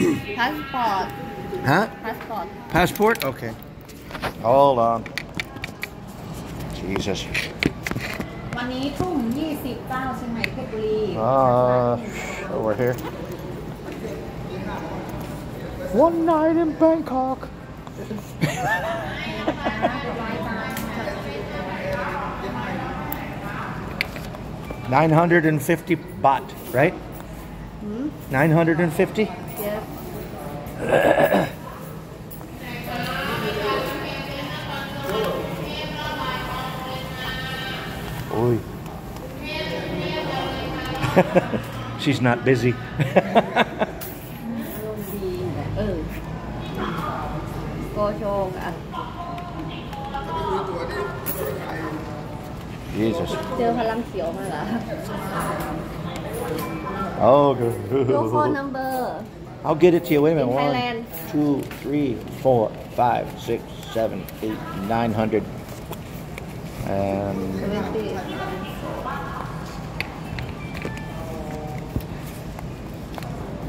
Passport. Huh? Passport. Passport? Okay. Hold on. Jesus. Uh, over here. One night in Bangkok. 950 baht, right? 950? Oy. She's not busy. Jesus. Oh, good. Go for number I'll get it to you. Wait a minute. One, two, three, four, five, six, seven, eight, nine hundred. And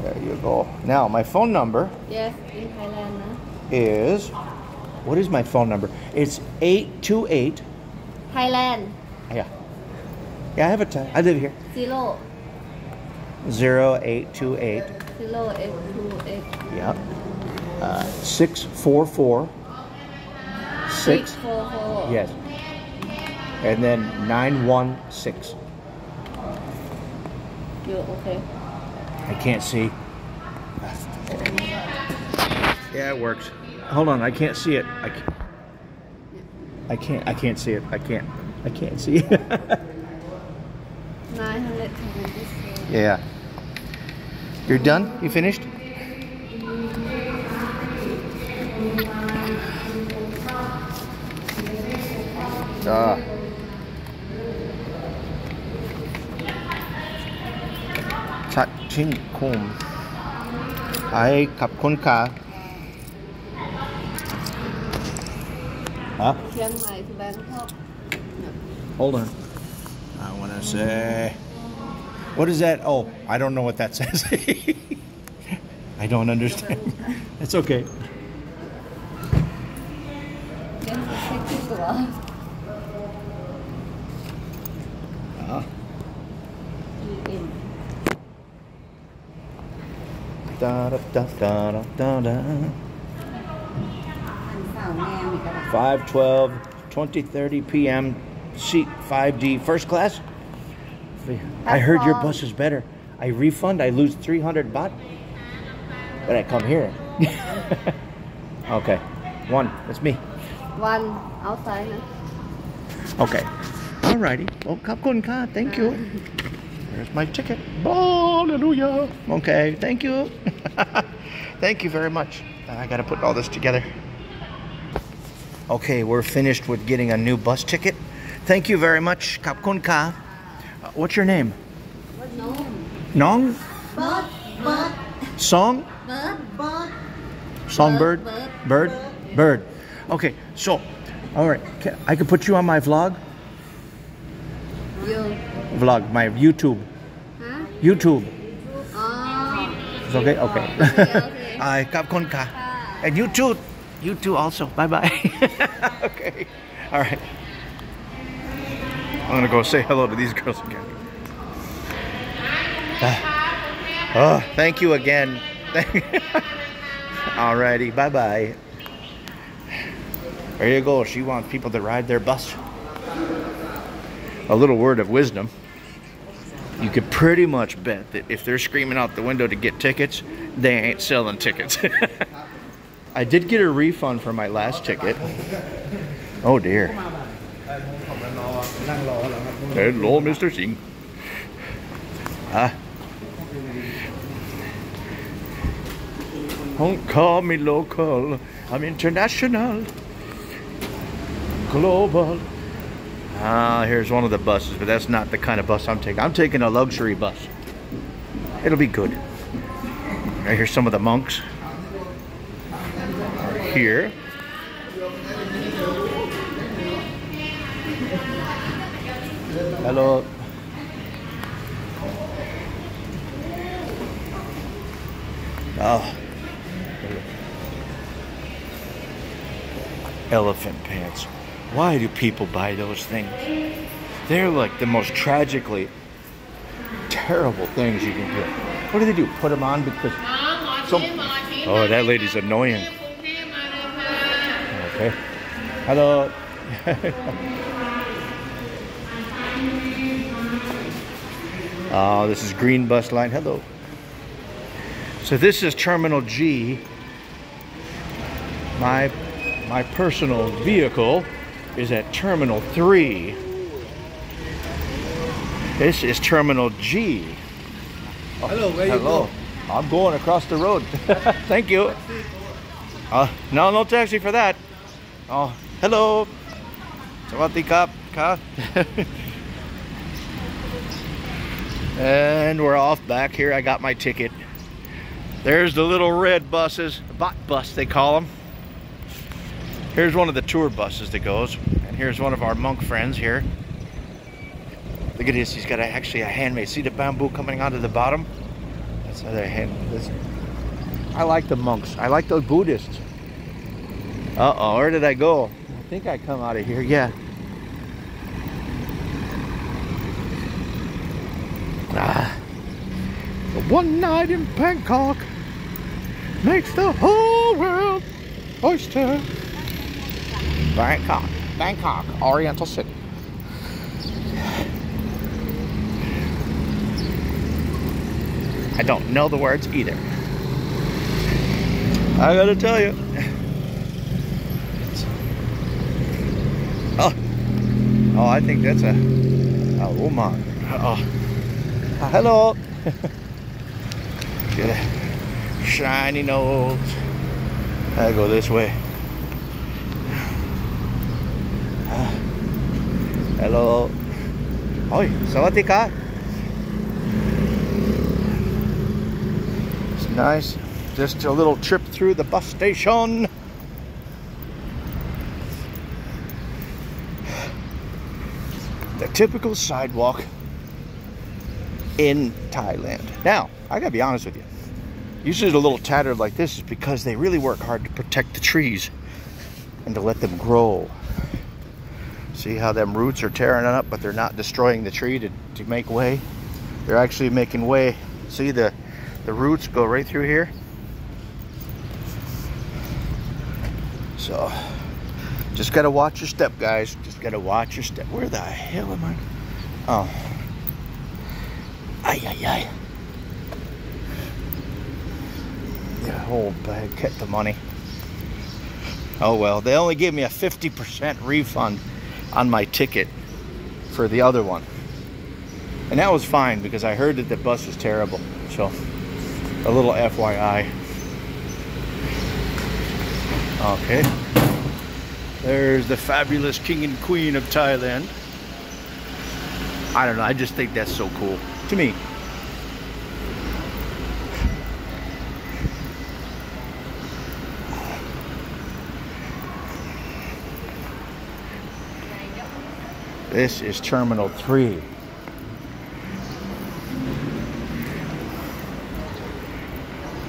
there you go. Now my phone number. Yes, in Thailand. Is what is my phone number? It's eight two eight. Thailand. Yeah. Yeah, I have a time. I live here. Zero. Zero eight two eight. Hello, Yep. Uh, 644. 6. 644. Yes. And then 916. You okay? I can't see. Yeah, it works. Hold on, I can't see it. I can't. I can't. I can't see it. I can't. I can't see it. yeah. You're done? You finished? Ah. Chat ching kum. I kapkun ka. Huh? Hold on. I want to say. What is that? Oh, I don't know what that says. I don't understand. That's okay. Da da da da da da. 5 12 20 30 p.m. seat 5D first class I heard your bus is better. I refund, I lose 300 baht. But I come here. okay. One, that's me. one outside Okay. Alrighty. Well, kapkun ka. Thank you. There's my ticket. Hallelujah. Okay. Thank you. Thank you very much. I got to put all this together. Okay, we're finished with getting a new bus ticket. Thank you very much. Kapkun ka. Uh, what's your name? Nong. Nong? Bird. Bird. Song? Bird. Bird. Songbird? Bird. Bird. Bird. Okay, so, all right, I can put you on my vlog? Real. Vlog, my YouTube. Huh? YouTube. Oh. It's okay? Okay. okay, okay. Ka. And you too. You too also. Bye-bye. okay. All right. I'm to go say hello to these girls again. Oh, thank you again. Alrighty. Bye bye. There you go. She wants people to ride their bus. A little word of wisdom. You could pretty much bet that if they're screaming out the window to get tickets, they ain't selling tickets. I did get a refund for my last ticket. Oh dear. Hello, Mr. Singh. Ah. Don't call me local. I'm international. Global. Ah, here's one of the buses, but that's not the kind of bus I'm taking. I'm taking a luxury bus. It'll be good. Right here's some of the monks. Here. Hello. Oh. Elephant pants. Why do people buy those things? They're like the most tragically terrible things you can do. What do they do? Put them on because some. Oh, that lady's annoying. Okay. Hello. oh, this is Green Bus Line. Hello. So this is Terminal G. My my personal vehicle is at Terminal 3. This is Terminal G. Oh, hello, where hello. you going? I'm going across the road. Thank you. Uh, no, no taxi for that. Oh, hello. Sawadee Ka. and we're off back here. I got my ticket. There's the little red buses, baht bus they call them. Here's one of the tour buses that goes. And here's one of our monk friends here. Look at this, he's got a, actually a handmade. See the bamboo coming out of the bottom? That's how they hand this. I like the monks. I like those Buddhists. Uh-oh, where did I go? I think I come out of here, yeah. One night in Bangkok makes the whole world oyster. Bangkok, Bangkok, Oriental City. I don't know the words either. I gotta tell you. Oh, oh, I think that's a, a woman. Oh, hello. Get a shiny nose. I go this way. Ah. Hello. Oi, sawadee eh, ka. It's nice. Just a little trip through the bus station. The typical sidewalk in Thailand. Now, I gotta be honest with you. Usually a little tattered like this is because they really work hard to protect the trees and to let them grow. See how them roots are tearing it up, but they're not destroying the tree to, to make way. They're actually making way. See the, the roots go right through here. So, just gotta watch your step, guys. Just gotta watch your step. Where the hell am I? Oh. Ay, ay, ay. The whole bag kept the money. Oh well, they only gave me a 50% refund on my ticket for the other one. And that was fine because I heard that the bus was terrible. So, a little FYI. Okay. There's the fabulous king and queen of Thailand. I don't know, I just think that's so cool. To me. This is Terminal 3.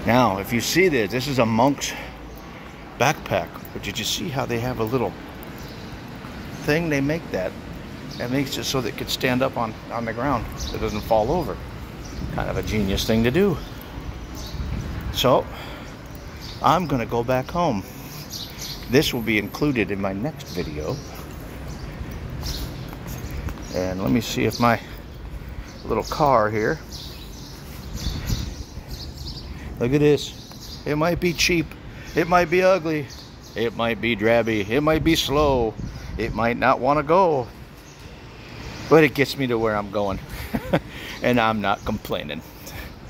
Now, if you see this, this is a monk's backpack. But did you see how they have a little thing? They make that. That makes it so that it can stand up on, on the ground. So it doesn't fall over. Kind of a genius thing to do. So, I'm going to go back home. This will be included in my next video. And let me see if my little car here. Look at this. It might be cheap. It might be ugly. It might be drabby. It might be slow. It might not want to go. But it gets me to where I'm going. and I'm not complaining.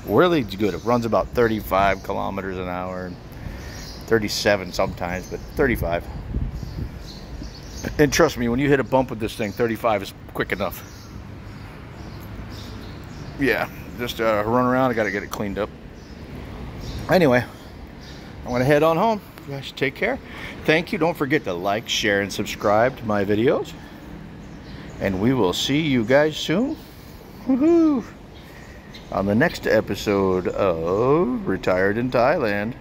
Really good. It runs about 35 kilometers an hour. 37 sometimes, but 35. And trust me, when you hit a bump with this thing, 35 is quick enough. Yeah, just uh, run around. I got to get it cleaned up. Anyway, I'm going to head on home. You guys take care. Thank you. Don't forget to like, share, and subscribe to my videos. And we will see you guys soon. Woohoo! on the next episode of Retired in Thailand.